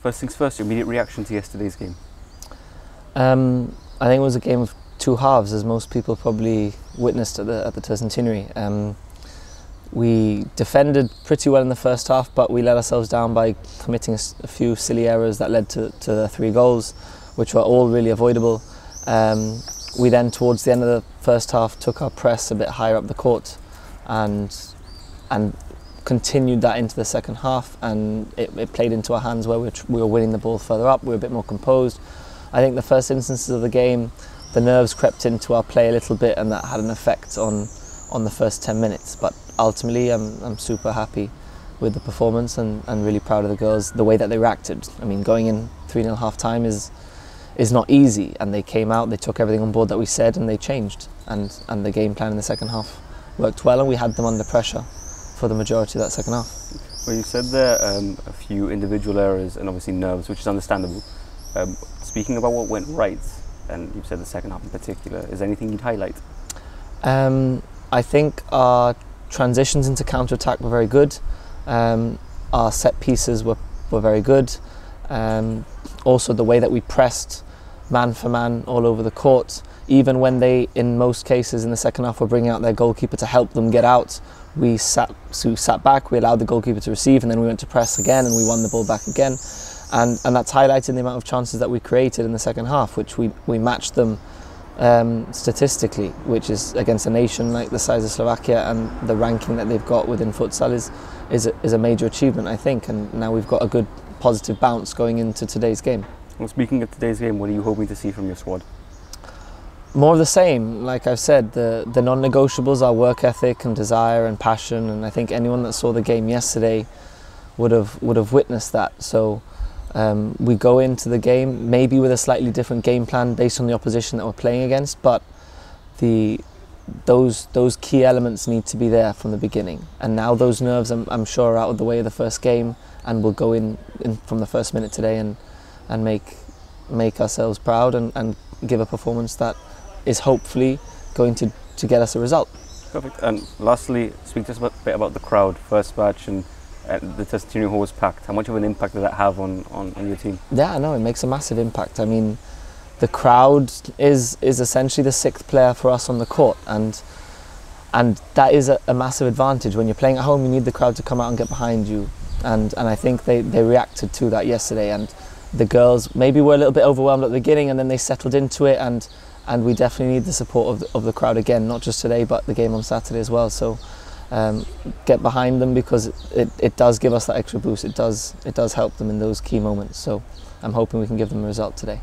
First things first, your immediate reaction to yesterday's game. Um, I think it was a game of two halves, as most people probably witnessed at the at the Tercentenary. Um, we defended pretty well in the first half, but we let ourselves down by committing a, few silly errors that led to, to the three goals, which were all really avoidable. Um, we then, towards the end of the first half, took our press a bit higher up the court, and and continued that into the second half, and it, it played into our hands where we were, we were winning the ball further up. We were a bit more composed. I think the first instances of the game, the nerves crept into our play a little bit, and that had an effect on on the first 10 minutes. But ultimately, I'm, I'm super happy with the performance and, and really proud of the girls, the way that they reacted. I mean, going in 3 0 half time is, is not easy, and they came out, they took everything on board that we said, and they changed. And, and the game plan in the second half worked well, and we had them under pressure for the majority of that second half. Well, you said there um, a few individual errors and obviously nerves, which is understandable. Um, speaking about what went right, and you said the second half in particular, is there anything you'd highlight? Um, I think our transitions into counter attack were very good. Um, our set pieces were, were very good. Um, also, the way that we pressed man for man all over the court, even when they, in most cases in the second half, were bringing out their goalkeeper to help them get out, we sat, so we sat back, we allowed the goalkeeper to receive, and then we went to press again and we won the ball back again. And, and that's highlighting the amount of chances that we created in the second half, which we, we matched them um, statistically, which is against a nation like the size of Slovakia and the ranking that they've got within futsal is is a, is a major achievement, I think. And now we've got a good positive bounce going into today's game. Well, speaking of today's game, what are you hoping to see from your squad? More of the same. Like I've said, the the non-negotiables are work ethic and desire and passion. And I think anyone that saw the game yesterday would have would have witnessed that. So. Um, we go into the game maybe with a slightly different game plan based on the opposition that we're playing against, but the those those key elements need to be there from the beginning. And now those nerves, I'm, I'm sure, are out of the way of the first game, and we'll go in, in from the first minute today and and make make ourselves proud and, and give a performance that is hopefully going to, to get us a result. Perfect. And lastly, speak to us a bit about the crowd, first match and uh, the Tercentenary Hall was packed. How much of an impact did that have on, on, on your team? Yeah, I know it makes a massive impact. I mean, the crowd is is essentially the sixth player for us on the court, and and that is a, a, massive advantage when you're playing at home. You need the crowd to come out and get behind you, and and I think they they reacted to that yesterday. And the girls maybe were a little bit overwhelmed at the beginning, and then they settled into it. And and we definitely need the support of the, of the crowd again, not just today, but the game on Saturday as well. So um, get behind them because it, it does give us that extra boost. It does it does help them in those key moments. So I'm hoping we can give them a result today.